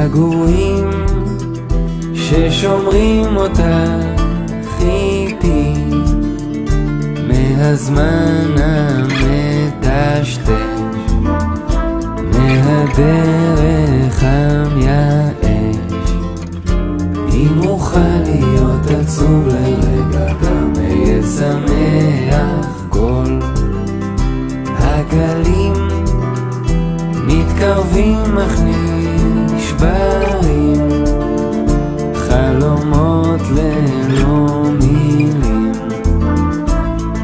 געגועים ששומרים אותך איתי מהזמן המטשטש מהדרך המייאש. אם אוכל להיות עצוב לרגע גם אהיה שמח כל הגלים מתקרבים אך נשברים חלומות ללא מילים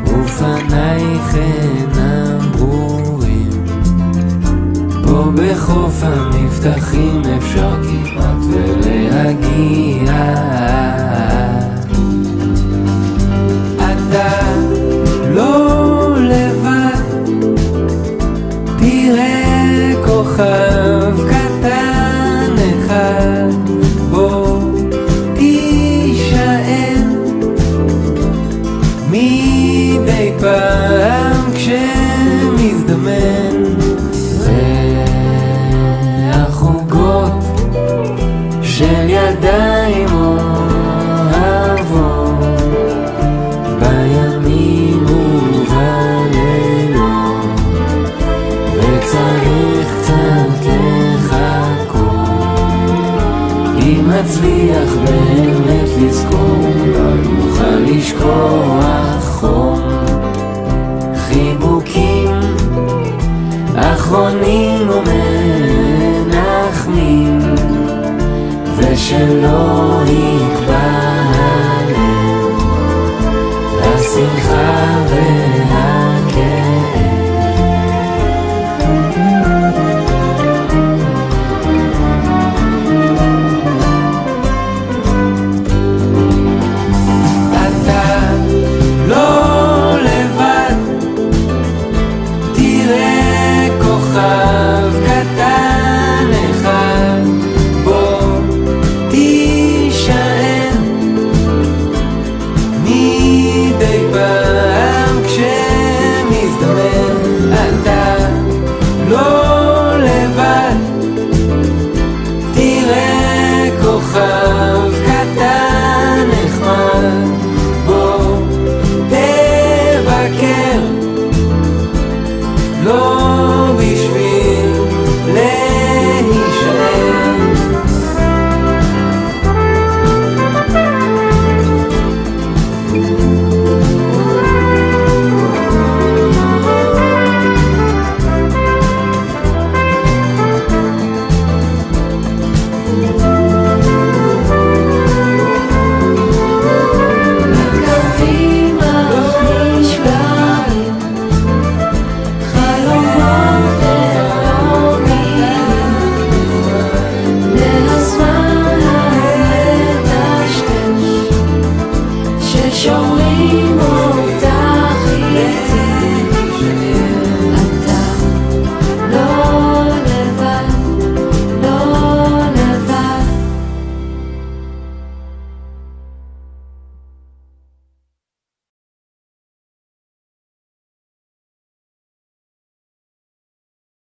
ופנייך אינם ברורים פה בחוף המבטחים אפשר כמעט בוא תישאר מדי פעם כשמזדמן אם אצליח באמת לזכור לא יוכל לשכוח חום חיבוקים אחרונים ומנחמים ושלא יקבע